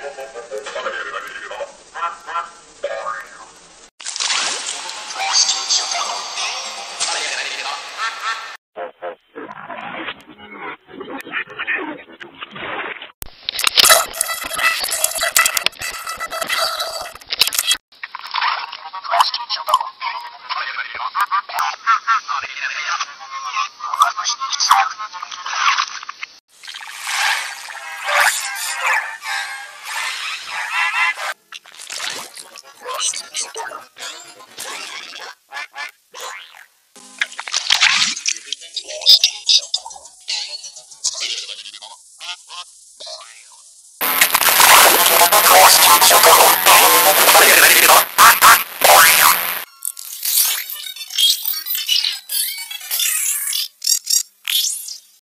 食べてやればいいけど。紹介をど。